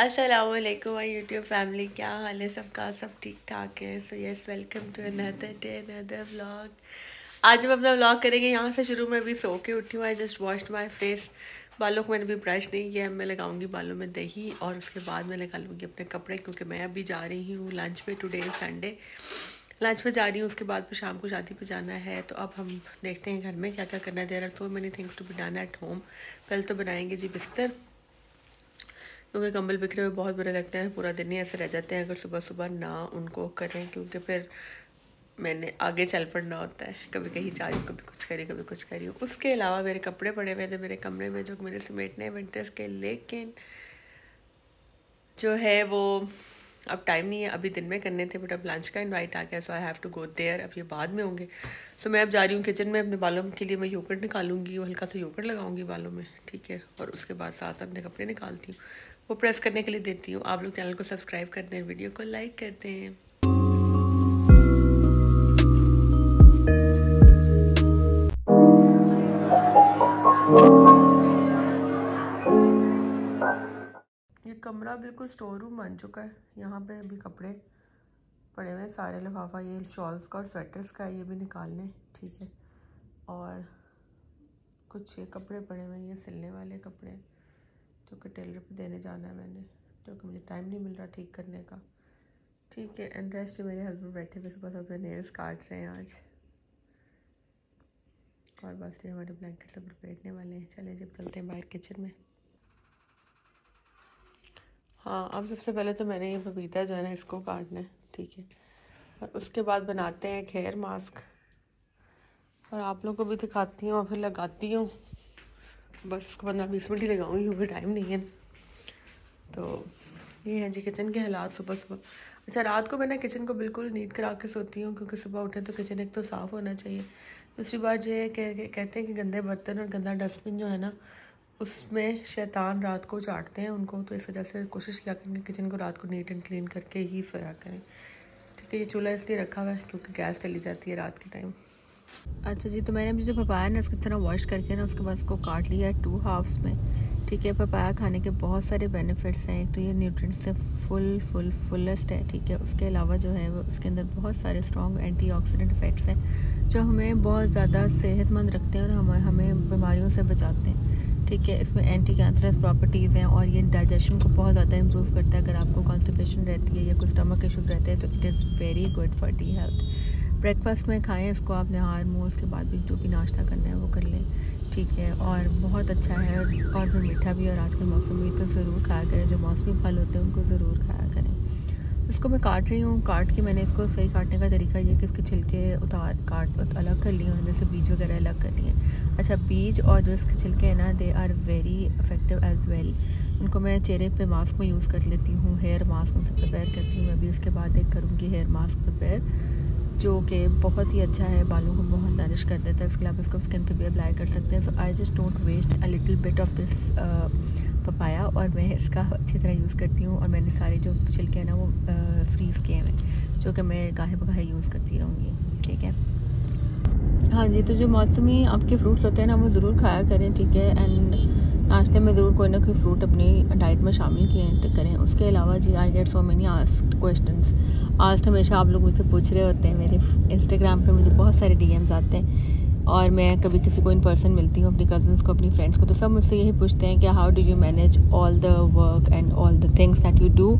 असलकुम my YouTube family क्या हाल है? सबका सब ठीक ठाक है? So yes welcome to another day another vlog आज हम अपना व्लॉग करेंगे। यहाँ से शुरू में अभी सो के उठी हूँ। I just washed my face बालों को मैंने अभी ब्रश नहीं किया मैं लगाऊँगी बालों में दही और उसके बाद मैं लगा लूँगी अपने कपड़े क्योंकि मैं अभी जा रही हूँ लंच पे। टुडे संडे लंच पे जा रही हूँ। उसके बाद फिर शाम को शादी पे जाना है। तो अब हम देखते हैं घर में क्या क्या करना है। There are so many things to be done at home पहले तो बनाएँगे जी बिस्तर। क्योंकि कंबल बिखरे हुए बहुत बुरे लगते हैं पूरा दिन ही ऐसे रह जाते हैं। अगर सुबह सुबह ना उनको करें क्योंकि फिर मैंने आगे चल पड़ना होता है। कभी कहीं जा रही हूँ कभी कुछ करी कभी कुछ करी उसके अलावा मेरे कपड़े पड़े हुए थे मेरे कमरे में जो मेरे समेटने विंटर्स के। लेकिन जो है वो अब टाइम नहीं है अभी दिन में करने थे बट अब लंच का इनवाइट आ गया so I have to go there अब ये बाद में होंगे। सो so, मैं अब जा रही हूँ किचन में अपने बालों के लिए मैं योगर्ट निकालूँगी और हल्का सा योगर्ट लगाऊँगी बालों में ठीक है? और उसके बाद साथ साथ अपने कपड़े निकालती हूँ। वो प्रेस करने के लिए देती हूँ। आप लोग चैनल को सब्सक्राइब करते हैं वीडियो को लाइक करते हैं ये कमरा बिल्कुल स्टोर रूम बन चुका है। यहाँ पे अभी कपड़े पड़े हुए हैं। सारे लिफाफा, ये शॉल्स का और स्वेटर्स का ये भी निकालने, ठीक है। और कुछ ये कपड़े पड़े हुए हैं। ये सिलने वाले कपड़े। जो कि टेलर पे देने जाना है मैंने, क्योंकि मुझे टाइम नहीं मिल रहा ठीक करने का। ठीक है एंड रेस्ट मेरे हस्बैंड बैठे हुए सुबह सुबह नेल्स काट रहे हैं आज। और बस ये हमारे ब्लैंकेट सब लपेटने वाले हैं। चले जब चलते हैं बाहर किचन में। हाँ अब सबसे पहले तो मैंने ये पपीता जो है ना, इसको काटना है, ठीक है। और उसके बाद बनाते हैं हेयर मास्क और आप लोगों को भी दिखाती हूँ और फिर लगाती हूँ। बस उसको पंद्रह बीस मिनट ही लगाऊँगी क्योंकि टाइम नहीं है। तो ये है जी किचन के हालात सुबह सुबह। अच्छा रात को मैं ना किचन को बिल्कुल नीट करा के सोती हूँ क्योंकि सुबह उठे तो किचन एक तो साफ़ होना चाहिए। दूसरी बात ये कह, कहते हैं कि गंदे बर्तन और गंदा डस्टबिन जो है ना उसमें शैतान रात को चाटते हैं उनको तो इस वजह से कोशिश किया करेंगे किचन को रात को नीट एंड क्लीन करके ही सोया करें। ठीक है ये चूल्हा इसलिए रखा हुआ है क्योंकि गैस चली जाती है रात के टाइम अच्छा जी तो मैंने अभी जो पपाया ना उसको तरह वॉश करके ना, उसके बाद उसको काट लिया है टू हाफ्स में। ठीक है, पपाया खाने के बहुत सारे बेनिफिट्स हैं। एक तो ये न्यूट्रिएंट्स से फुल फुल फुलेस्ट है, ठीक है। उसके अलावा जो है, वो उसके अंदर बहुत सारे स्ट्रॉन्ग एंटीऑक्सीडेंट इफ़ेक्ट्स हैं, जो हमें बहुत ज़्यादा सेहतमंद रखते हैं और हमें हमें बीमारियों से बचाते हैं। ठीक है, इसमें एंटी कैंसरस प्रॉपर्टीज़ हैं और ये डाइजेशन को बहुत ज़्यादा इम्प्रूव करता है। अगर आपको कॉन्स्टिपेशन रहती है या कोई स्टमक इशूज़ रहते हैं तो it is very good for the health breakfast में खाएँ, इसको आप नहार मुँह, उसके बाद भी जो भी नाश्ता करना है वो कर लें। ठीक है, और बहुत अच्छा है, और फिर मीठा भी, और आजकल मौसम भी तो ज़रूर खाया करें, जो मौसमी फल होते हैं उनको ज़रूर खाया करें। इसको मैं काट रही हूँ, काट के मैंने इसको सही काटने का तरीका ये कि इसके छिलके उतार, काट अलग कर लिए हैं, जैसे बीज वगैरह अलग कर लिए अच्छा बीज और जो इसके छिलके हैं ना they are very effective as well उनको मैं चेहरे पे मास्क में यूज़ कर लेती हूँ हेयर मास्क उनसे प्रिपेयर करती हूँ, मैं भी उसके बाद एक करूँगी हेयर मास्क प्रिपेयर जो कि बहुत ही अच्छा है, बालों को बहुत नरिश कर देता है इसके आप इसको स्किन पे भी अप्लाई कर सकते हैं। So I just don't waste a little bit of this papaya और मैं इसका अच्छी तरह यूज़ करती हूँ और मैंने सारे जो छिलके हैं ना वो फ्रीज़ किए हैं जो कि मैं गाहे बगाहे यूज़ करती रहूँगी। ठीक है? हाँ जी तो जो मौसमी आपके फ्रूट्स होते हैं ना, वो ज़रूर खाया करें, ठीक है? एंड नाश्ते में ज़रूर कोई ना कोई फ्रूट अपनी डाइट में शामिल किए करें। उसके अलावा जी I get so many asked question asked हमेशा आप लोग मुझसे पूछ रहे होते हैं। मेरे इंस्टाग्राम पे मुझे बहुत सारे डीएम्स आते हैं। और मैं कभी किसी को इन पर्सन मिलती हूँ, अपनी कज़न्स को, अपनी फ्रेंड्स को तो सब मुझसे यही पूछते हैं कि how do you manage all the work and all the things that you do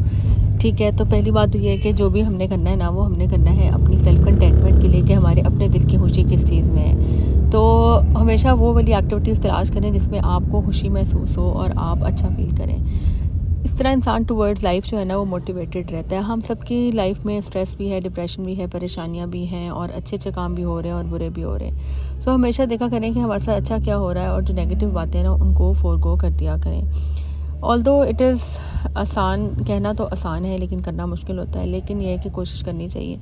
ठीक है तो पहली बात तो ये है कि जो भी हमने करना है ना, वो हमने करना है अपनी सेल्फ कंटेंटमेंट के लिए कि हमारे अपने दिल की खुशी किस चीज़ में है। तो हमेशा वो वाली एक्टिविटीज़ तलाश करें जिसमें आपको खुशी महसूस हो और आप अच्छा फील करें। इस तरह इंसान टूवर्ड्स लाइफ जो है ना, वो मोटिवेटेड रहता है। हम सबकी लाइफ में स्ट्रेस भी है डिप्रेशन भी है, परेशानियाँ भी हैं और अच्छे अच्छे काम भी हो रहे हैं और बुरे भी हो रहे हैं। सो हमेशा देखा करें कि हमारे साथ अच्छा क्या हो रहा है और जो नेगेटिव बातें ना, उनको फोरगो कर दिया करें। ऑल दो इट इज़ आसान, कहना तो आसान है, लेकिन करना मुश्किल होता है। लेकिन यह है कि कोशिश करनी चाहिए।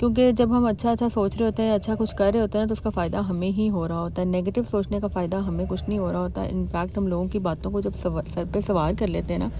क्योंकि जब हम अच्छा अच्छा सोच रहे होते हैं अच्छा कुछ कर रहे होते हैं तो उसका फ़ायदा हमें ही हो रहा होता है। नेगेटिव सोचने का फ़ायदा हमें कुछ नहीं हो रहा होता। इनफैक्ट हम लोगों की बातों को जब सर पे सवार कर लेते हैं ना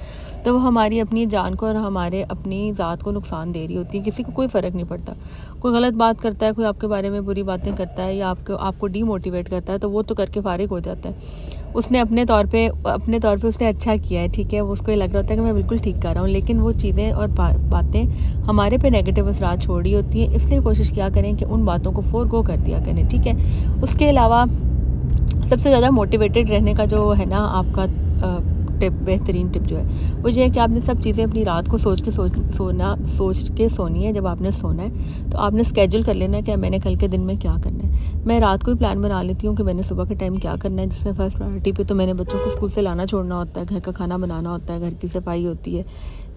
तो वो हमारी अपनी जान को और हमारे अपनी ज़ात को नुकसान दे रही होती है। किसी को कोई फ़र्क नहीं पड़ता। कोई गलत बात करता है, कोई आपके बारे में बुरी बातें करता है या आपको आपको डीमोटिवेट करता है तो वो तो करके फारिग हो जाता है। उसने अपने तौर पे अपने तौर पे उसने अच्छा किया है ठीक है? वो उसको ये लग रहा होता है कि मैं बिल्कुल ठीक कर रहा हूँ लेकिन वो चीज़ें और बा, बातें हमारे पे नेगेटिव असरात छोड़ रही होती हैं इसलिए कोशिश किया करें कि उन बातों को फोर गो कर दिया करें ठीक है? उसके अलावा सबसे ज़्यादा मोटिवेटेड रहने का जो है ना आपका टिप, बेहतरीन टिप जो है। वो ये है कि आपने सब चीज़ें अपनी रात को सोच के सोच, सोना, सोच के सोनी है, जब आपने सोना है तो आपने स्केजूल कर लेना है कि मैंने कल के दिन में क्या करना है। मैं रात को ही प्लान बना लेती हूँ कि मैंने सुबह के टाइम क्या करना है, जिसमें फ़र्स्ट प्रायोरिटी पर तो मैंने बच्चों को स्कूल से लाना छोड़ना होता है, घर का खाना बनाना होता है, घर की सफ़ाई होती है।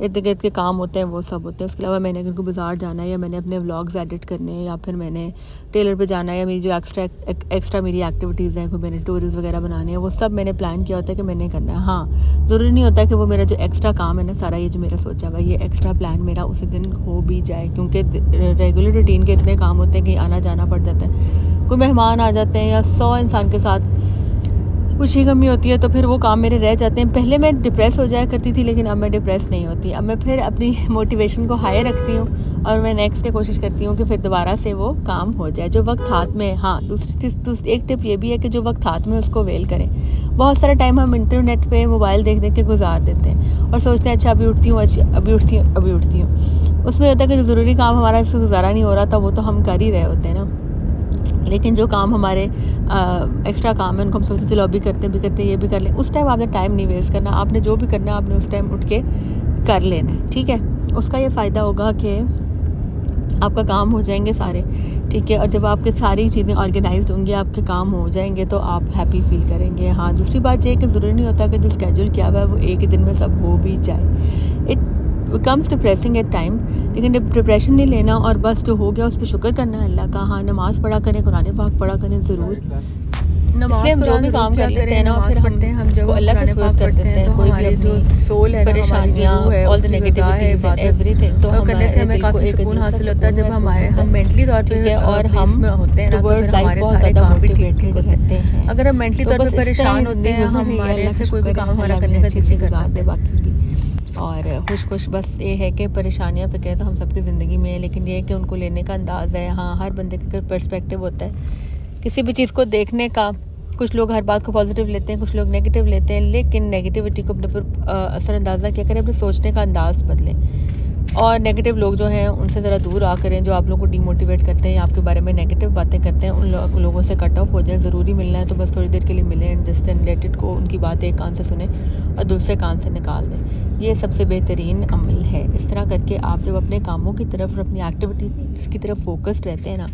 इर्द गिर्द के काम होते हैं, वो सब होते हैं। उसके अलावा मैंने अगर को बाज़ार जाना है या मैंने अपने व्लॉग्स एडिट करने हैं या फिर मैंने टेलर पे जाना है या मेरी जो एक्स्ट्रा एक्स्ट्रा मेरी एक्टिविटीज़ हैं, कोई मैंने टूरिस्ट वगैरह बनाने हैं, वो सब मैंने प्लान किया होता है कि मैंने करना है। हाँ ज़रूरी नहीं होता कि वो मेरा जो एक्स्ट्रा काम है ना, सारा ये जो मेरा सोचा हुआ ये एक्स्ट्रा प्लान मेरा उसी दिन हो भी जाए। क्योंकि रेगुलर रूटीन के इतने काम होते हैं कि आना जाना पड़ जाता है। कोई मेहमान आ जाते हैं या सौ इंसान के साथ कुछ ही कमी होती है तो फिर वो काम मेरे रह जाते हैं। पहले मैं डिप्रेस हो जाया करती थी, लेकिन अब मैं डिप्रेस नहीं होती। अब मैं फिर अपनी मोटिवेशन को हाई रखती हूँ और मैं नेक्स्ट डे कोशिश करती हूँ कि फिर दोबारा से वो काम हो जाए। जो वक्त हाथ में हाँ दूसरी एक टिप ये भी है कि जो वक्त हाथ में उसको वेल करें। बहुत सारा टाइम हम इंटरनेट पर मोबाइल देख देख के गुजार देते हैं और सोचते हैं अच्छा अभी उठती हूँ अच्छा अभी उठती हूँ, अभी उठती हूँ। उसमें होता है कि जो ज़रूरी काम हमारा इससे गुजारा नहीं हो रहा था वो तो हम कर ही रहे होते हैं ना। लेकिन जो काम हमारे एक्स्ट्रा काम है, उनको हम सोचते, चलो अभी करते भी करते ये भी कर लें। उस टाइम आपने टाइम नहीं वेस्ट करना। आपने जो भी करना है, आपने उस टाइम उठ के कर लेना है, ठीक है? उसका ये फ़ायदा होगा कि आपका काम हो जाएँगे सारे, ठीक है? और जब आपके सारी चीज़ें ऑर्गेनाइज होंगी, आपके काम हो जाएँगे तो आप हैप्पी फील करेंगे। हाँ दूसरी बात यह कि ज़रूरी नहीं होता कि जो स्केड्यूल किया हुआ है, वो एक ही दिन में सब हो भी जाए। It comes depressing at time लेकिन डिप्रेशन नहीं लेना और बस जो हो गया उस पर शुक्र करना है अल्लाह का। हाँ नमाज़ पढ़ा करें कुरान पाक पढ़ा करें ज़रूर। इसलिए हम जो भी काम कर लेते हैं ना फिर पढ़ते हम जब अल्लाह का शुक्र कर देते हैं कोई भी जो सोल है परेशानियाँ all the negativities and everything तो करने से हमें काफ़ी सुकून हासिल होता है जब हमारे हम मेंटली तौर पे और हम होते हैं तो होते हैं। अगर हम मेंटली तौर पे परेशान होते हैं हमारे से कोई भी काम हमारा करने का दिल नहीं करता। बाकी भी। और खुश खुश बस ये है कि परेशानियाँ फ़िक्र तो हम सबकी ज़िंदगी में है, लेकिन ये है कि उनको लेने का अंदाज़ है। हाँ हर बंदे का पर्सपेक्टिव होता है, किसी भी चीज़ को देखने का, कुछ लोग हर बात को पॉजिटिव लेते हैं, कुछ लोग नेगेटिव लेते हैं, लेकिन नेगेटिविटी को अपने पर असरअंदाज़ा क्या करें, अपने सोचने का अंदाज़ बदलें। और नेगेटिव लोग जो हैं उनसे ज़रा दूर आ करें जो आप लोगों को डीमोटिवेट करते हैं या आपके बारे में नेगेटिव बातें करते हैं उन लो, लोगों से कट ऑफ़ हो जाए ज़रूरी मिलना है तो बस थोड़ी देर के लिए मिलें जस्ट एंड को उनकी बातें एक कान से सुने और दूसरे कान से निकाल दें। ये सबसे बेहतरीन अमल है। इस तरह करके आप जब अपने कामों की तरफ़ और अपनी एक्टिविटीज़ की तरफ़ फोकस्ड रहते हैं ना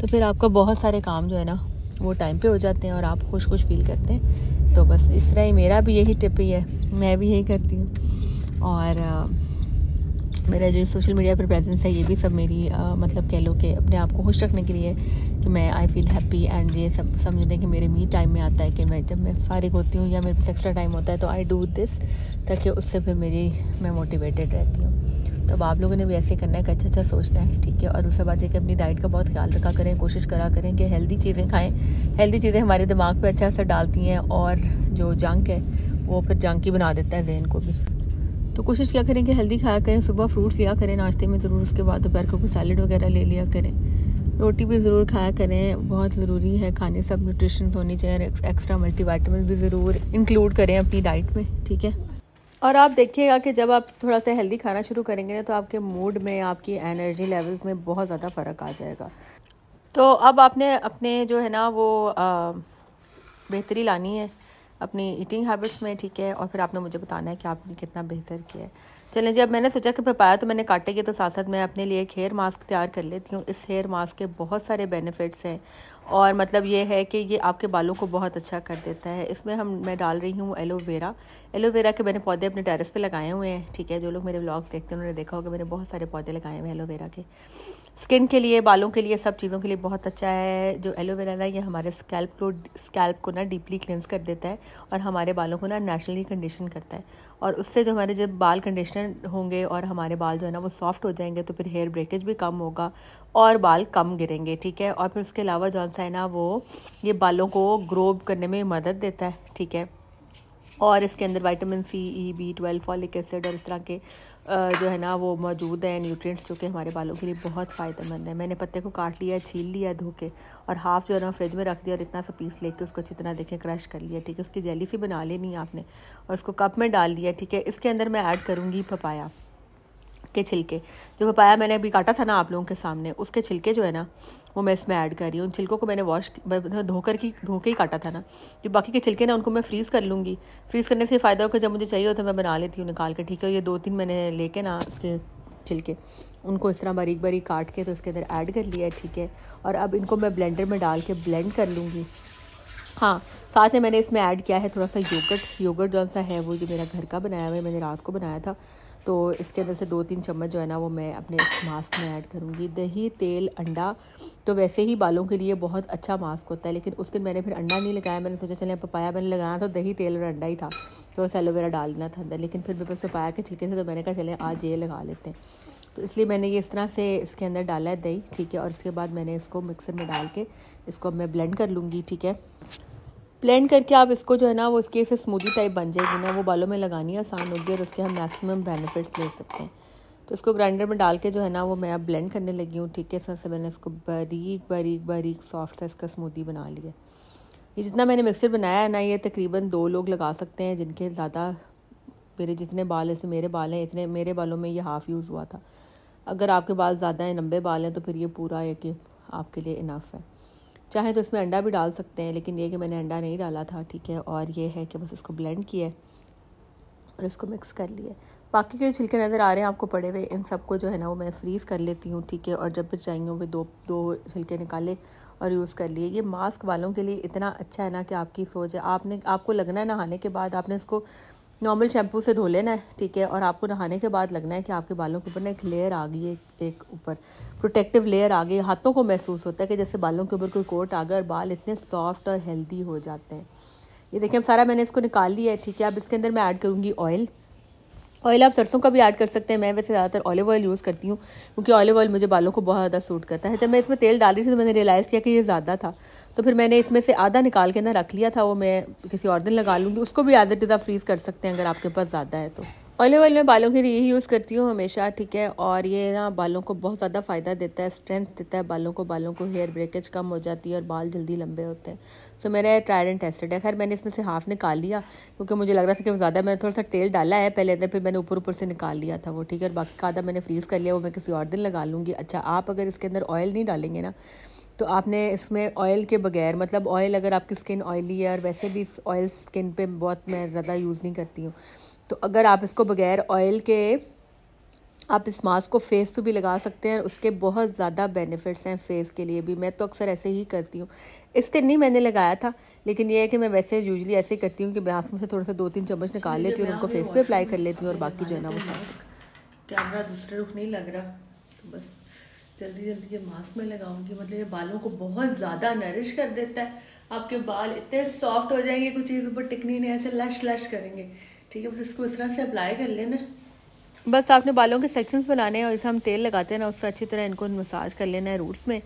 तो फिर आपका बहुत सारे काम जो है ना वो टाइम पे हो जाते हैं और आप खुश खुश फील करते हैं। तो बस इस तरह ही मेरा भी यही टिप ही है। मैं भी यही करती हूँ। और मेरा जो सोशल मीडिया पर प्रेजेंस है ये भी सब मेरी आ, मतलब कह लो कि अपने आप को खुश रखने के लिए कि मैं आई फील हैप्पी एंड ये सब समझने कि मेरे मी टाइम में आता है कि मैं जब मैं फारिग होती हूँ या मेरे पास एक्स्ट्रा टाइम होता है तो आई डू दिस ताकि उससे फिर मेरी मैं मोटिवेटेड रहती हूँ। तो अब आप लोगों ने भी ऐसे करना है कि अच्छा अच्छा सोचना है ठीक है? और दूसरा बात है कि अपनी डाइट का बहुत ख्याल रखा करें कोशिश करा करें कि हेल्दी चीज़ें खाएँ। हेल्दी चीज़ें हमारे दिमाग पर अच्छा असर डालती हैं और जो जंक है वो फिर जंक ही बना देता है जहन को भी। तो कोशिश क्या करें कि हेल्दी खाया करें, सुबह फ्रूट्स लिया करें, नाश्ते में ज़रूर, उसके बाद दोपहर को कुछ सैलड वगैरह ले लिया करें। रोटी भी ज़रूर खाया करें, बहुत ज़रूरी है, खाने सब न्यूट्रिशन होनी चाहिए एक्स्ट्रा मल्टीवाइटमिन भी ज़रूर इंक्लूड करें अपनी डाइट में, ठीक है? और आप देखिएगा कि जब आप थोड़ा सा हेल्दी खाना शुरू करेंगे ना तो आपके मूड में, आपकी एनर्जी लेवल्स में बहुत ज़्यादा फ़र्क आ जाएगा। तो अब आपने अपने जो है ना, वो बेहतरी लानी है। अपनी ईटिंग हैबिट्स में, ठीक है? और फिर आपने मुझे बताना है कि आपने कितना बेहतर किया है। चलें जी, अब मैंने सोचा कि पपाया तो मैंने काटे काटेगी तो साथ साथ मैं अपने लिए एक हेयर मास्क तैयार कर लेती हूँ। इस हेयर मास्क के बहुत सारे बेनिफिट्स हैं। और मतलब ये है कि ये आपके बालों को बहुत अच्छा कर देता है। इसमें हम, मैं डाल रही हूँ एलोवेरा एलोवेरा के मैंने पौधे अपने टेरेस पे लगाए हुए हैं, ठीक है? जो लोग मेरे ब्लॉग्स देखते हैं, उन्होंने देखा होगा, मैंने बहुत सारे पौधे लगाए हुए हैं एलोवेरा के। स्किन के लिए, बालों के लिए, सब चीज़ों के लिए बहुत अच्छा है। जो एलोवेरा ना, ये हमारे स्कैल्प को स्कैल्प को ना डीपली क्लेंस कर देता है और हमारे बालों को ना नेचुरली कंडीशन करता है। और उससे जो हमारे जब बाल कंडीशनर होंगे और हमारे बाल जो है ना वो सॉफ्ट हो जाएँगे तो फिर हेयर ब्रेकेज भी कम होगा और बाल कम गिरेंगे, ठीक है? और फिर उसके अलावा जौन सा है ना वो ये बालों को ग्रो करने में मदद देता है, ठीक है? और इसके अंदर vitamin C E B twelve folic acid और इस तरह के जो है ना, वो मौजूद हैं न्यूट्रिएंट्स जो कि हमारे बालों के लिए बहुत फ़ायदेमंद है। मैंने पत्ते को काट लिया, छील लिया धो के और हाफ़ जो है ना फ्रिज में रख दिया और इतना सा पीस लेके उसको तरह देखें क्रश कर लिया, ठीक है? उसकी जेली सी बना लेनी आपने और उसको कप में डाल लिया, ठीक है? इसके अंदर मैं ऐड करूँगी पपाया के छिलके। जो पपाया मैंने अभी काटा था ना आप लोगों के सामने, उसके छिलके जो है ना वो मैं इसमें ऐड कर रही हूँ। उन छिलकों को मैंने वॉश धोकर की, धो के ही काटा था ना। जो बाकी के छिलके ना, उनको मैं फ्रीज़ कर लूँगी। फ्रीज़ करने से फ़ायदा होगा, जब मुझे चाहिए है, मैं बना लेती हूँ निकाल के, ठीक है? ये दो तीन मैंने लेके ना, उसके छिलके, उनको इस तरह बारीक बारीक काट के तो उसके अंदर ऐड कर लिया है, ठीक है? और अब इनको मैं ब्लेंडर में डाल के ब्लेंड कर लूँगी। हाँ साथ में मैंने इसमें ऐड किया है थोड़ा सा योगर्ट योगर्ट जौन सा है, वो जो मेरा घर का बनाया हुआ है, मैंने रात को बनाया था। तो इसके अंदर से दो तीन चम्मच जो है ना वो मैं अपने इस मास्क में ऐड करूँगी। दही, तेल, अंडा तो वैसे ही बालों के लिए बहुत अच्छा मास्क होता है, लेकिन उस दिन मैंने फिर अंडा नहीं लगाया। मैंने सोचा, चले, पपाया मैंने लगाना तो दही, तेल और अंडा ही था। तो सा एलोवेरा देना था अंदर, लेकिन फिर मेरे पास पपाया के छिलके थे तो मैंने कहा, चले, आज ये लगा लेते हैं। तो इसलिए मैंने ये इस तरह से इसके अंदर डाला है दही, ठीक है, और इसके बाद मैंने इसको मिक्सर में डाल के इसको मैं ब्लेंड कर लूँगी, ठीक है। ब्लेंड करके आप इसको जो है ना, वो इसके से स्मूदी टाइप बन जाएगी ना, वो बालों में लगानी आसान होगी और उसके हम मैक्सिमम बेनिफिट्स ले सकते हैं। तो इसको ग्राइंडर में डाल के जो है ना, वो मैं अब ब्लेंड करने लगी हूँ, ठीक है? सर से मैंने इसको बारीक बारीक बारीक सॉफ्ट सा इसका स्मूदी बना लिया ये जितना मैंने मिक्सर बनाया है ना, ये तकरीबन दो लोग लगा सकते हैं, जिनके ज़्यादा मेरे जितने बाल ऐसे मेरे बाल हैं, इतने मेरे बालों में ये हाफ़ यूज़ हुआ था। अगर आपके बाल ज़्यादा हैं, लंबे बाल हैं तो फिर ये पूरा है कि आपके लिए इनफ है। चाहे तो इसमें अंडा भी डाल सकते हैं, लेकिन ये कि मैंने अंडा नहीं डाला था, ठीक है? और ये है कि बस इसको ब्लेंड किया और इसको मिक्स कर लिया बाकी के छिलके नज़र आ रहे हैं आपको पड़े हुए, इन सबको जो है ना वो मैं फ्रीज़ कर लेती हूँ, ठीक है? और जब भी चाहिए वो दो दो छिलके निकाले और यूज़ कर लिए। ये मास्क वालों के लिए इतना अच्छा है ना कि आपकी सोच है। आपने, आपको लगना है नहाने के बाद आपने इसको नॉर्मल शैम्पू से धो लेना है, ठीक है, और आपको नहाने के बाद लगना है कि आपके बालों के ऊपर ना एक लेयर आ गई है, एक ऊपर प्रोटेक्टिव लेयर आ गई हाथों को महसूस होता है कि जैसे बालों के ऊपर कोई कोट आ गया और बाल इतने सॉफ्ट और हेल्दी हो जाते हैं। ये देखिए, अब सारा मैंने इसको निकाल लिया है, ठीक है, अब इसके अंदर मैं ऐड करूँगी ऑयल ऑयल आप सरसों का भी ऐड कर सकते हैं। मैं वैसे ज़्यादातर ऑलिव ऑयल यूज़ करती हूँ, क्योंकि ऑलिव ऑयल मुझे बालों को बहुत ज़्यादा सूट करता है। जब मैं इसमें तेल डाल रही थी तो मैंने रियलाइज़ किया कि ये ज़्यादा था। तो फिर मैंने इसमें से आधा निकाल के ना रख लिया था, वो मैं किसी और दिन लगा लूँगी। उसको भी एज इट इज़ आप फ्रीज़ कर सकते हैं, अगर आपके पास ज़्यादा है तो। ऑलिव ऑयल मैं बालों के लिए यही यूज़ करती हूँ हमेशा ठीक है? और ये ना बालों को बहुत ज़्यादा फ़ायदा देता है स्ट्रेंथ देता है बालों को। बालों को हेयर ब्रेकेज कम हो जाती है और बाल जल्दी लंबे होते हैं। सो so, मेरा ट्राइड एंड टेस्टेड है। खैर मैंने इसमें से हाफ़ निकाल लिया क्योंकि मुझे लग रहा था कि वो ज़्यादा मैंने थोड़ा सा तेल डाला है पहले अंदर फिर मैंने ऊपर ऊपर से निकाल लिया था वो ठीक है? और बाकी का आधा मैंने फ्रीज़ कर लिया वो मैं किसी और दिन लगा लूँगी। अच्छा आप अगर इसके अंदर ऑयल नहीं डालेंगे ना तो आपने इसमें ऑयल के बगैर मतलब ऑयल अगर आपकी स्किन ऑयली है और वैसे भी इस ऑयल स्किन पे बहुत मैं ज़्यादा यूज़ नहीं करती हूँ। तो अगर आप इसको बगैर ऑयल के आप इस मास्क को फेस पे भी लगा सकते हैं उसके बहुत ज़्यादा बेनिफिट्स हैं फेस के लिए भी। मैं तो अक्सर ऐसे ही करती हूँ। इस दिन नहीं मैंने लगाया था लेकिन ये है कि मैं वैसे यूजली ऐसे ही करती हूँ कि मास्क में से थोड़ा सा दो तीन चम्मच निकाल लेती हूँ और उनको फेस पे अप्लाई कर लेती हूँ और बाकी जो है ना वो कैमरा दूसरे रुख नहीं लग रहा तो बस जल्दी जल्दी ये मास्क में लगाऊँगी। मतलब ये बालों को बहुत ज़्यादा नरिश कर देता है। आपके बाल इतने सॉफ्ट हो जाएँगे कुछ चीज़ ऊपर टिकनी नहीं ऐसे लश लश करेंगे। ठीक है, बस इसको इस तरह से अप्लाई कर लेना। बस आपने बालों के सेक्शंस बनाने हैं और जैसे हम तेल लगाते हैं ना, उससे अच्छी तरह इनको मसाज कर लेना है रूट्स में।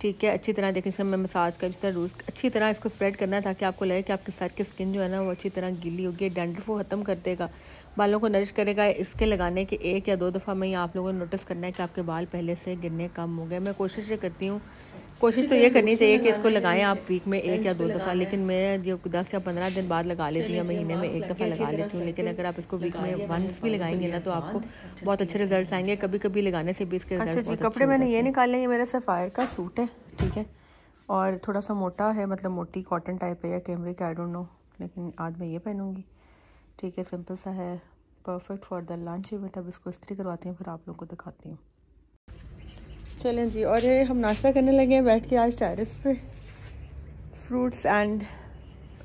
ठीक है, अच्छी तरह देखिए मैं मसाज कर इस तरह रूट्स अच्छी तरह इसको स्प्रेड करना है ताकि आपको लगे कि आपके सर की स्किन जो है ना, वो अच्छी तरह गीली होगी डेंड्रफ को ख़त्म कर देगा। बालों को नरिश करेगा, इसके लगाने के एक या दो दफ़ा में ही आप लोगों ने नोटिस करना है कि आपके बाल पहले से गिरने कम हो गए। मैं कोशिश ये करती हूँ कोशिश तो ये करनी चाहिए कि इसको लगाएँ आप वीक में एक या दो दफ़ा लेकिन मैं जो दस या पंद्रह दिन बाद लगा लेती हूँ या महीने में एक दफ़ा लगा लेती हूँ लेकिन अगर आप इसको वीक में वंस भी लगाएँगे ना तो आपको बहुत अच्छे रिज़ल्ट आएँगे कभी कभी लगाने से भी इसके अच्छा जी कपड़े मैंने ये निकाले ये मेरा सफ़ायर का सूट है ठीक है? और थोड़ा सा मोटा है मतलब मोटी कॉटन टाइप है या कैमरे आई डोंट नो लेकिन आज मैं ये पहनूँगी। ठीक है सिंपल सा है perfect for the lunch event अब इसको इस्त्री करवाती हूँ फिर आप लोगों को दिखाती हूँ। चलें जी, और ये हम नाश्ता करने लगे हैं, बैठ के आज टेरिस पे। फ्रूट्स एंड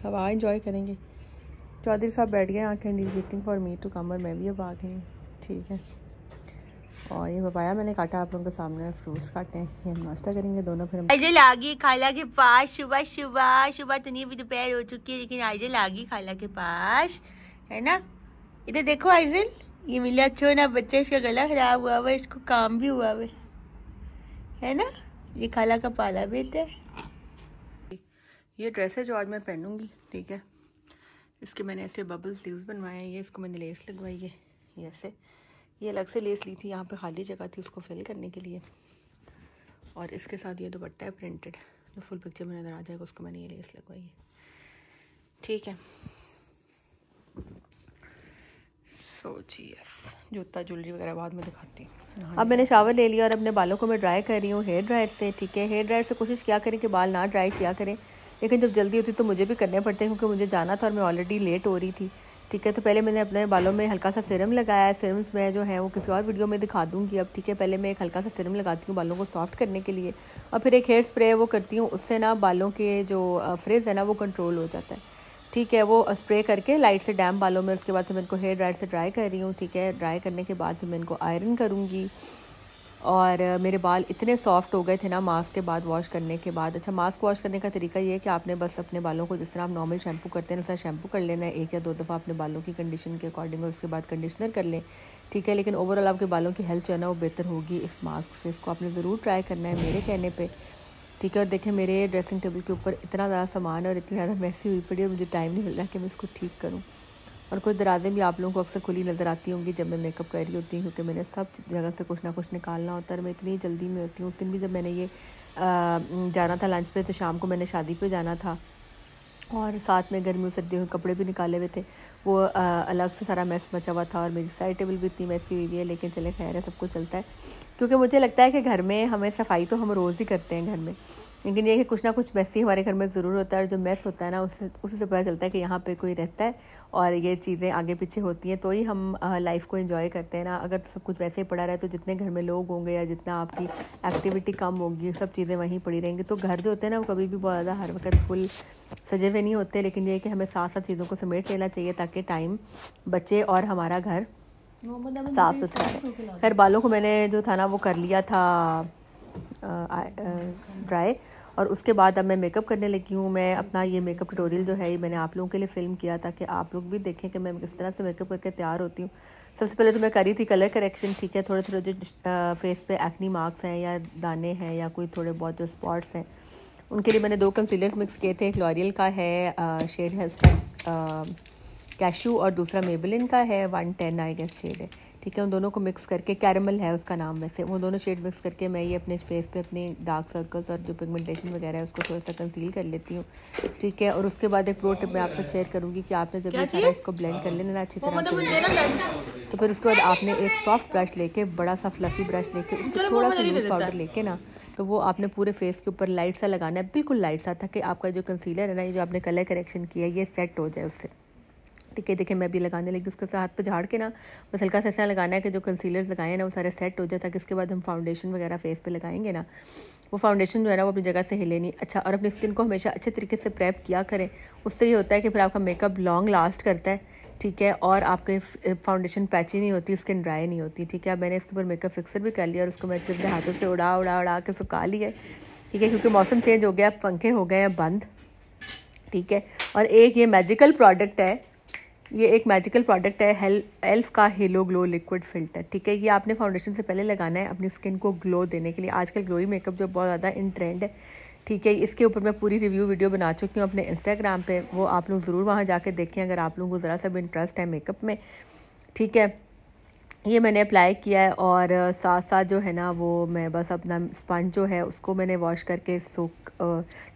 हवा इंजॉय करेंगे। चौधरी साहब बैठ गए आके and waiting for me to come और मैं भी अब आ गई ठीक है। और ये पपाया मैंने काटा, आप लोगों के सामने फ्रूट्स काटे हैं। ये हम नाश्ता करेंगे, दोनों फिर आइजल आ गई खाला के पास, सुबह सुबह सुबह तो नहीं भी दोपहर हो चुकी है, लेकिन आइजल आ गई खाला के पास। है ना? इधर देखो आइजल ये मिला अच्छो ना, बच्चा इसका गला खराब हुआ हुआ इसको काम भी हुआ हुआ है ना? ये खाला का पाला बेटा है। ये ड्रेस है जो आज मैं पहनूँगी, ठीक है? इसके मैंने ऐसे बबल स्लीव्स बनवाए हैं, ये इसको मैंने लेस लगवाई है, ये ऐसे। ये अलग से लेस ली थी, यहाँ पे खाली जगह थी उसको फिल करने के लिए। और इसके साथ ये दुपट्टा है प्रिंटेड जो फुल पिक्चर में नज़र आ जाएगा, उसको मैंने ये लेस लगवाई है। ठीक है। सो जी यस जूता ज्वेलरी वगैरह बाद में दिखाती हूँ। अब मैंने शावर ले लिया और अपने बालों को मैं ड्राई कर रही हूँ हेयर ड्रायर से ठीक है? हेयर ड्रायर से कोशिश क्या करें कि बाल ना ड्राई किया करें लेकिन जब जल्दी होती तो मुझे भी करने पड़ते हैं क्योंकि मुझे जाना था और मैं ऑलरेडी लेट हो रही थी। ठीक है? तो पहले मैंने अपने बालों में हल्का सा सिरम लगाया है। सिरम्स में जो है वो किसी और वीडियो में दिखा दूँगी अब ठीक है? पहले मैं एक हल्का सा सिरम लगाती हूँ बालों को सॉफ्ट करने के लिए और फिर एक हेयर स्प्रे वो करती हूँ उससे ना बालों के जो फ्रेज है ना वो कंट्रोल हो जाता है। ठीक है, वो स्प्रे करके लाइट से डैम बालों में, उसके बाद फिर मैं इनको हेयर ड्रायर से ड्राई कर रही हूँ, ठीक है? ड्राई करने के बाद फिर मैं इनको आयरन करूँगी। और मेरे बाल इतने सॉफ्ट हो गए थे ना मास्क के बाद वॉश करने के बाद। अच्छा मास्क वॉश करने का तरीका ये है कि आपने बस अपने बालों को जिस तरह आप नॉर्मल शैम्पू करते हैं उसका शैम्पू कर लेना है, एक या दो दफ़ा अपने बालों की कंडीशन के अकॉर्डिंग और उसके बाद कंडीशनर कर लें, ठीक है? लेकिन ओवरऑल आपके बालों की हेल्थ जो है ना, वो बेहतर होगी इस मास्क से। इसको आपने ज़रूर ट्राई करना है मेरे कहने पर ठीक है, और देखें मेरे ड्रेसिंग टेबल के ऊपर इतना ज़्यादा सामान और इतनी ज़्यादा मैसी हुई पड़ी और मुझे टाइम नहीं मिल रहा कि मैं इसको ठीक करूँ। और कुछ दराजें भी आप लोगों को अक्सर खुली नज़र आती होंगी जब मैं मेकअप कर रही होती हूँ, क्योंकि मैंने सब जगह से कुछ ना कुछ निकालना होता है मैं इतनी जल्दी में होती हूँ। उस दिन भी जब मैंने ये जाना था लंच पे तो शाम को मैंने शादी पे जाना था और साथ में गर्मियों, सर्दियों के कपड़े भी निकाले हुए थे। वो आ, अलग से सारा मैस मचा हुआ था और मेरी साइड टेबल भी इतनी मैसी हुई है लेकिन चले खैर है सब कुछ चलता है। क्योंकि मुझे लगता है कि घर में हमें सफ़ाई तो हम रोज़ ही करते हैं घर में। लेकिन ये कि कुछ ना कुछ मैसी हमारे घर में ज़रूर होता है और जो मैस होता है ना उससे उसी से पता चलता है कि यहाँ पे कोई रहता है और ये चीज़ें आगे पीछे होती हैं तो ही हम लाइफ को एंजॉय करते हैं ना। अगर तो सब कुछ वैसे ही पड़ा रहे तो जितने घर में लोग होंगे या जितना आपकी एक्टिविटी कम होगी सब चीज़ें वहीं पड़ी रहेंगी। तो घर जो होते हैं ना वो कभी भी बहुत ज़्यादा हर वक्त फुल सजे हुए नहीं होते लेकिन ये कि हमें साथ साथ चीज़ों को समेट लेना चाहिए ताकि टाइम बचे और हमारा घर साफ़ सुथरा है खैर बालों को मैंने जो था ना वो कर लिया था ड्राई और उसके बाद अब मैं मेकअप करने लगी हूँ। मैं अपना ये मेकअप ट्यूटोरियल जो है ये मैंने आप लोगों के लिए फ़िल्म किया ताकि आप लोग भी देखें कि मैं किस तरह से मेकअप करके तैयार होती हूँ। सबसे पहले तो मैं करी थी कलर करेक्शन ठीक है? थोड़े थोड़े जो फेस पे एक्नी मार्क्स हैं या दाने हैं या कोई थोड़े बहुत जो स्पॉट्स हैं उनके लिए मैंने दो कंसीलर्स मिक्स किए थे, एक लॉरियल का है शेड है उसका कैशू और दूसरा मेबलिन का है one ten I guess shade है। ठीक है उन दोनों को मिक्स करके कैरमल है उसका नाम वैसे। वो दोनों शेड मिक्स करके मैं ये अपने फेस पे अपने डार्क सर्कल्स और जो पिगमेंटेशन वगैरह है उसको थोड़ा सा कंसील कर लेती हूँ। ठीक है और उसके बाद एक प्रो टिप मैं आपसे शेयर करूँगी कि आपने जब ये सारा इसको ब्लेंड कर लेना अच्छी तरह तो फिर उसके बाद आपने एक सॉफ्ट ब्रश लेके बड़ा सा फ्लफी ब्रश लेके उसको थोड़ा सा लूज पाउडर लेके ना तो वो आपने पूरे फेस के ऊपर लाइट सा लगाना है बिल्कुल लाइट सा ताकि आपका जो कंसीलर है ना ये जो आपने कलर करेक्शन किया है ये सेट हो जाए उससे। ठीक है देखिए, मैं भी लगाने लगी उसके साथ हाथ पर झाड़ के ना बस हल्का सा ऐसा लगाना है कि जो कंसीलर्स लगाए हैं ना, वो सारे सेट हो जाए, ताकि इसके बाद हम फाउंडेशन वगैरह फेस पे लगाएँगे ना। वो फाउंडेशन जो है ना, वो अपनी जगह से हिले नहीं। अच्छा और अपनी स्किन को हमेशा अच्छे तरीके से प्रेप किया करें। उससे ये होता है कि फिर आपका मेकअप लॉन्ग लास्ट करता है, ठीक है? और आपके फाउंडेशन पैची नहीं होती स्किन ड्राई नहीं होती, ठीक है? मैंने इसके ऊपर मेकअप फिक्सर भी कर लिया और उसको मैंने अपने हाथों से उड़ा उड़ा उड़ा के सुखा लिया ठीक है? क्योंकि मौसम चेंज हो गया, पंखे हो गए हैं, बंद, ठीक है? और एक ये मैजिकल प्रोडक्ट है ये एक मैजिकल प्रोडक्ट है हेल एल्फ का हेलो ग्लो लिक्विड फ़िल्टर ठीक है? ये आपने फाउंडेशन से पहले लगाना है अपनी स्किन को ग्लो देने के लिए। आजकल ग्लोई मेकअप जो बहुत ज़्यादा इन ट्रेंड है, ठीक है? इसके ऊपर मैं पूरी रिव्यू वीडियो बना चुकी हूँ अपने इंस्टाग्राम पे, वो आप लोग ज़रूर वहाँ जाके देखें, अगर आप लोगों को ज़रा सा भी इंटरेस्ट है मेकअप में, ठीक है? ये मैंने अप्लाई किया है और साथ साथ जो है ना, वो मैं बस अपना स्पंज जो है, उसको मैंने वॉश करके सूख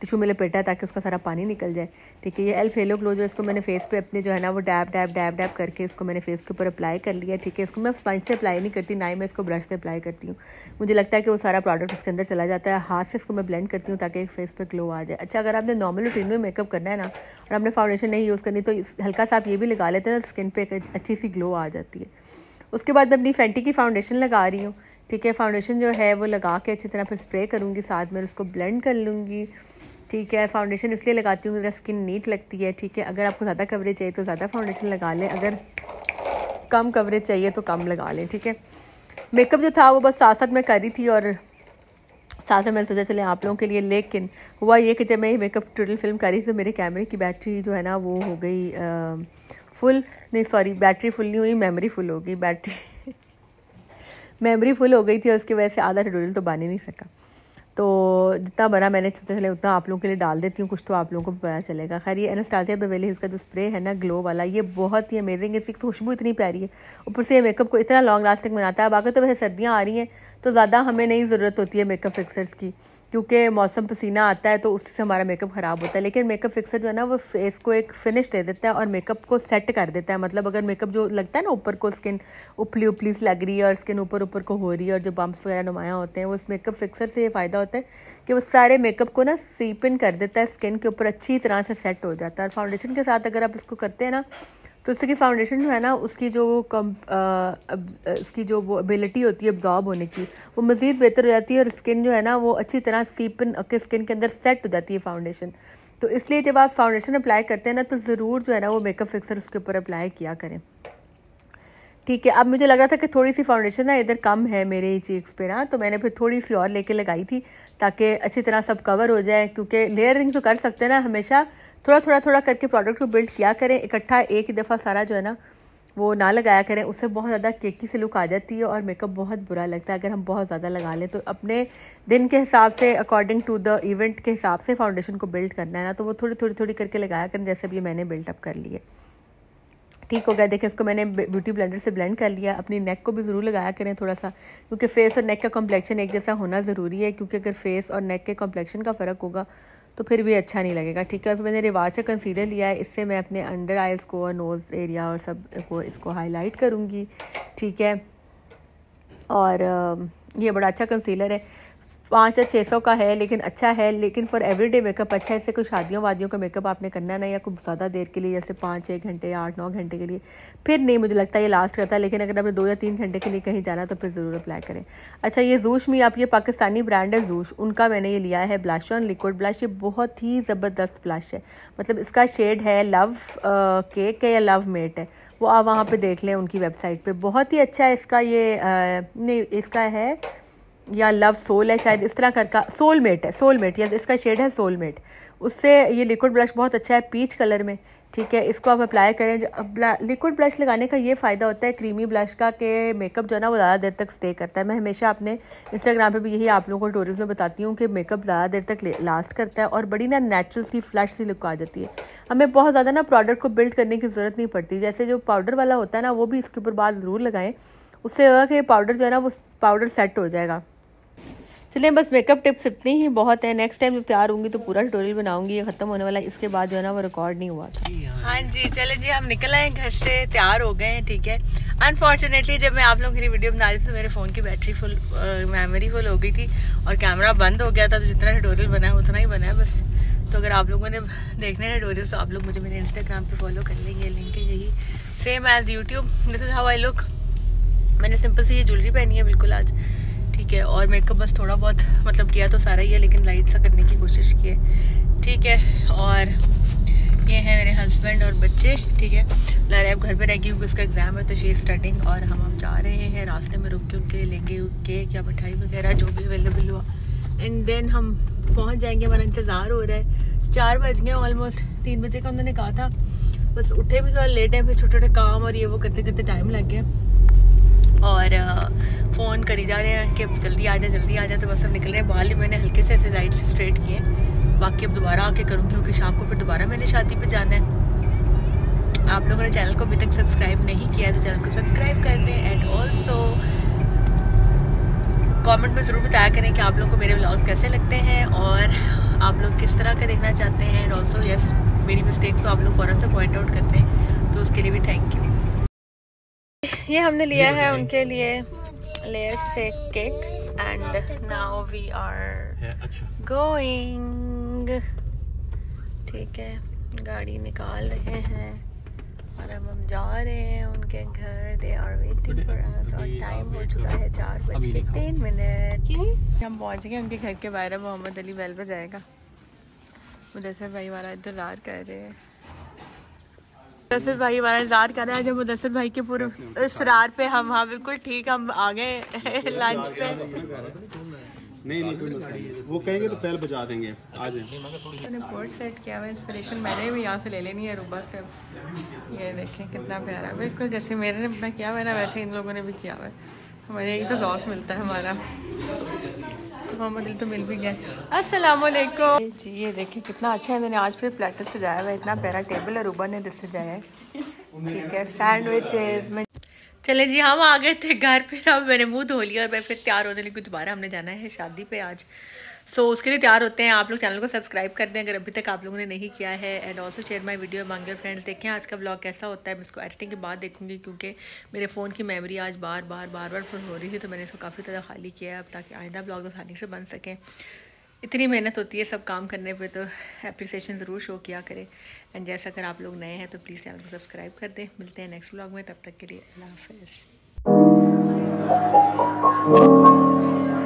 टिशू में लपेटा ताकि उसका सारा पानी निकल जाए। ठीक है, ये एल फेलो ग्लो जो इसको मैंने फेस पे अपने जो है ना, वो डैब डैब डैब डैब करके इसको मैंने फेस के ऊपर अप्लाई कर लिया ठीक है, इसको मैं स्पंज से अप्लाई नहीं करती, ना ही मैं इसको ब्रश से अप्लाई करती हूँ। मुझे लगता है कि वो सारा प्रोडक्ट उसके अंदर चला जाता है। हाथ से इसको मैं ब्लेंड करती हूँ ताकि फेस पर ग्लो आ जाए। अच्छा अगर आपने नॉर्मल रूटीन में मेकअप करना है ना, और आपने फाउंडेशन नहीं यूज़ करनी तो हल्का सा आप ये भी लगा लेते हैं स्किन पर अच्छी सी ग्लो आ जाती है। उसके बाद मैं अपनी फेंटी की फाउंडेशन लगा रही हूँ। ठीक है फाउंडेशन जो है वो लगा के अच्छी तरह फिर स्प्रे करूँगी साथ में उसको ब्लेंड कर लूँगी। ठीक है फाउंडेशन इसलिए लगाती हूँ ज़रा स्किन नीट लगती है। ठीक है अगर आपको ज़्यादा कवरेज चाहिए तो ज़्यादा फाउंडेशन लगा लें अगर कम कवरेज चाहिए तो कम लगा लें। ठीक है मेकअप जो था वो बस साथ साथ मैं करी थी और साथ साथ मैंने सोचा चले आप लोगों के लिए लेकिन हुआ ये कि जब मैं ये मेकअप ट्यूटोरियल फ़िल्म करी तो मेरे कैमरे की बैटरी जो है ना वो हो गई आ, फुल नहीं सॉरी बैटरी फुल नहीं हुई मेमोरी फुल हो गई बैटरी मेमोरी फुल हो गई थी और उसकी वजह से आधा ट्यूटोरियल तो बन ही नहीं सका. तो जितना बना मैंने सोचा चले उतना आप लोगों के लिए डाल देती हूँ, कुछ तो आप लोगों को पता चलेगा. खैर, ये एनास्टाजिया बेवेली इसका जो स्प्रे है ना ग्लो वाला, ये बहुत ही अमेजिंग है, इसकी खुशबू इतनी प्यारी है. ऊपर से ये मेकअप को इतना लॉन्ग लास्टिंग बनाता है बाकी तो वैसे सर्दियाँ आ रही हैं तो ज़्यादा हमें नहीं ज़रूरत होती है मेकअप फिक्सर्स की. क्योंकि मौसम पसीना आता है तो उससे हमारा मेकअप ख़राब होता है। लेकिन मेकअप फिक्सर जो है ना, वो फेस को एक फिनिश दे देता है और मेकअप को सेट कर देता है। मतलब अगर मेकअप जो लगता है ना ऊपर को स्किन उपली उपली सी लग रही है और स्किन ऊपर ऊपर को हो रही है और जो बम्प्स वगैरह नुमाया होते हैं उस मेकअप फिक्सर से ये फ़ायदा होता है कि वो सारे मेकअप को ना सीपिन कर देता है। स्किन के ऊपर अच्छी तरह से सेट हो जाता है। और फाउंडेशन के साथ अगर आप इसको करते हैं ना तो उसकी फाउंडेशन जो है ना, उसकी जो कम उसकी जो वो एबिलिटी होती है अब्जॉर्ब होने की, वो मज़ीद बेहतर हो जाती है और स्किन जो है ना, वो अच्छी तरह सीपन के स्किन के अंदर सेट हो जाती है फाउंडेशन तो इसलिए जब आप फाउंडेशन अप्लाई करते हैं ना तो ज़रूर जो है ना, वो मेकअप फिक्सर उसके ऊपर अप्लाई किया करें. ठीक है, अब मुझे लग रहा था कि थोड़ी सी फाउंडेशन ना इधर कम है मेरे ही चीक्स पे ना तो मैंने फिर थोड़ी सी और लेके लगाई थी ताकि अच्छी तरह सब कवर हो जाए, क्योंकि लेयरिंग तो कर सकते हैं ना हमेशा। थोड़ा थोड़ा थोड़ा करके प्रोडक्ट को बिल्ड किया करें, इकट्ठा एक ही दफ़ा सारा जो है ना, वो ना लगाया करें, उससे बहुत ज़्यादा केकी से लुक आ जाती है और मेकअप बहुत बुरा लगता है, अगर हम बहुत ज़्यादा लगा लें तो अपने दिन के हिसाब से अकॉर्डिंग टू द इवेंट के हिसाब से फाउंडेशन को बिल्ड करना है ना तो वो थोड़ी थोड़ी थोड़ी करके लगाया करें, जैसे भी मैंने बिल्टअप कर लिए ठीक हो गया। देखिए इसको मैंने ब्यूटी ब्लेंडर से ब्लेंड कर लिया। अपनी नेक को भी ज़रूर लगाया करें थोड़ा सा क्योंकि फेस और नेक का कॉम्प्लेक्शन एक जैसा होना ज़रूरी है, क्योंकि अगर फेस और नेक के कॉम्प्लेक्शन का फ़र्क होगा तो फिर भी अच्छा नहीं लगेगा। ठीक है फिर मैंने रिवाज का कंसीलर लिया है। इससे मैं अपने अंडर आइज़ को और नोज़ एरिया और सबको इसको हाईलाइट करूँगी। ठीक है, और ये बड़ा अच्छा कंसीलर है। पाँच या छः सौ का है, लेकिन अच्छा है, लेकिन फॉर एवरीडे मेकअप अच्छा है। इससे कोई शादियों वादियों का मेकअप आपने करना नहीं या कुछ ज़्यादा देर के लिए, जैसे पाँच छः घंटे या आठ, नौ घंटे के लिए। फिर नहीं, मुझे लगता ये लास्ट करता है, लेकिन अगर आपने दो या तीन घंटे के लिए कहीं जाना तो फिर ज़रूर अप्लाई करें। अच्छा ये जूश में आप, ये पाकिस्तानी ब्रांड है जूश उनका मैंने ये लिया है ब्लश ऑन लिक्विड ब्लश ये बहुत ही ज़बरदस्त ब्लश है। मतलब इसका शेड है लव केक है या लव मेट है। वो आप वहाँ पर देख लें उनकी वेबसाइट पर बहुत ही अच्छा है इसका, ये नहीं, इसका है या लव सोल है, शायद इस तरह कर का सोलमेट है, सोलमेट, या इसका शेड है सोलमेट। उससे ये लिक्विड ब्लश बहुत अच्छा है पीच कलर में, ठीक है? इसको आप अप्लाई करें लिक्विड ब्लश लगाने का ये फ़ायदा होता है क्रीमी ब्लश का कि मेकअप जो है ना, वो ज़्यादा देर तक स्टे करता है। मैं हमेशा अपने इंस्टाग्राम पे भी यही आप लोगों को टूरिस्ट में बताती हूँ कि मेकअप ज़्यादा देर तक लास्ट करता है और बड़ी ना नेचुरल सी फ्लैश सी लुक आ जाती है। हमें बहुत ज़्यादा ना प्रोडक्ट को बिल्ड करने की ज़रूरत नहीं पड़ती। जैसे जो पाउडर वाला होता है ना, वो भी इसके ऊपर बात ज़रूर लगाएँ। उससे होगा कि पाउडर जो है ना, वो पाउडर सेट हो जाएगा। चलिए, बस मेकअप टिप्स इतनी ही, बहुत है। नेक्स्ट टाइम जब तैयार होंगी तो पूरा ट्यूटोरियल बनाऊँगी, ये ख़त्म होने वाला इसके बाद जो है ना, वो रिकॉर्ड नहीं हुआ था। हाँ जी, चले जी, हम निकल आए घर से, तैयार हो गए हैं, ठीक है। अनफॉर्चुनेटली जब मैं आप लोगों की वीडियो बना रही थी तो मेरे फ़ोन की बैटरी फुल मेमोरी फुल हो गई थी और कैमरा बंद हो गया था तो जितना ट्यूटोरियल बना है, उतना ही बना है बस। तो अगर आप लोगों ने देखने हैं ट्यूटोरियल तो आप लोग मुझे मेरे इंस्टाग्राम पे फॉलो कर लेंगे लिंक है यही। Same as YouTube this is how I look मैंने सिंपल सी ये ज्वेलरी पहनी है बिल्कुल आज। ठीक है, और मेकअप बस थोड़ा बहुत मतलब किया तो सारा ही है, लेकिन लाइट सा करने की कोशिश की है। ठीक है, और ये हैं मेरे हस्बैंड और बच्चे, ठीक है। लारे अब घर पे रहेगी क्योंकि उसका एग्ज़ाम है तो शी स्टार्टिंग और हम हम जा रहे हैं, रास्ते में रुक के उनके लेंगे केक या मिठाई वगैरह, जो भी अवेलेबल हुआ। एंड देन हम पहुँच जाएँगे, हमारा इंतज़ार हो रहा है। चार बज गए ऑलमोस्ट तीन बजे का उन्होंने कहा था। बस उठे भी थोड़ा लेट है, फिर छोटे छोटे काम और ये वो करते करते टाइम लग गया। और फ़ोन करी जा रहे हैं कि जल्दी आ जाए जल्दी आ जाए तो बस अब निकल रहे हैं। बाल मैंने हल्के से ऐसे लाइट से स्ट्रेट किए। बाकी अब दोबारा आके करूँगी, क्योंकि शाम को फिर दोबारा मैंने शादी पे जाना है। आप लोगों ने चैनल को अभी तक सब्सक्राइब नहीं किया तो चैनल को सब्सक्राइब कर दें। एंड ऑल्सो कमेंट में ज़रूर बताया करें कि आप लोगों को मेरे ब्लॉग कैसे लगते हैं और आप लोग किस तरह का देखना चाहते हैं। एंड ऑल्सो यस मेरी मिस्टेक्स को आप लोग फ़ौरन से पॉइंट आउट करते हैं। तो उसके लिए भी थैंक यू ये हमने लिया है उनके लिए लेयर से cake and now we are going ठीक है गाड़ी निकाल रहे हैं और अब हम जा रहे हैं उनके घर। They are waiting for us और टाइम हो चुका है चार बज के तीन मिनट हम पहुँच गए उनके घर के बाहर मोहम्मद अली बैल बजाएगा। मुदसर भाई वाला इंतज़ार कर रहे हैं। मुदसर भाई हमारा इंतज़ार कर रहे हैं जब मुदसर भाई के पूरे इसरार पे हम हाँ बिल्कुल ठीक हम आ गए लंच पे। नहीं नहीं कोई मसला नहीं। वो कहेंगे तो पहले बजा देंगे। आ जाए। मैंने पोर्ट सेट किया हुआ इंस्पिरेशन मैंने भी यहाँ से ले लेनी है रूबा से। ये देखें कितना प्यारा बिल्कुल जैसे मेरे ने किया हुआ है ना वैसे इन लोगों ने भी किया हुआ है। हमारे यही तो शौक मिलता है हमारा। मोहम्मद अली तो मिल भी गए। अस्सलाम जी ये देखिए कितना अच्छा है मैंने आज फिर प्लेटर सजाया हुआ है इतना प्यारा टेबल और उबर ने सजाया है। ठीक है सैंडविच चले जी हम आ गए थे घर फिर अब मैंने मुँह धो लिया और मैं फिर तैयार होने लगी दोबारा हमने जाना है शादी पे आज। सो so, उसके लिए तैयार होते हैं। आप लोग चैनल को सब्सक्राइब कर दें। अगर अभी तक आप लोगों ने नहीं किया है and also share my video मांगे फ्रेंड्स देखें आज का ब्लॉग कैसा होता है। मैं इसको एडिटिंग के बाद देखूँगी क्योंकि मेरे फ़ोन की मेमोरी आज बार बार बार बार फुल हो रही थी तो मैंने इसको काफ़ी ज़्यादा खाली किया है। अब ताकि आइंदा ब्लॉग आसानी से बन सकें। इतनी मेहनत होती है सब काम करने पे तो अप्रिसिएशन ज़रूर शो किया करें। एंड जैसा अगर आप लोग नए हैं तो प्लीज़ चैनल को सब्सक्राइब कर दें। मिलते हैं नेक्स्ट ब्लॉग में। तब तक के लिए अल्लाह हाफ़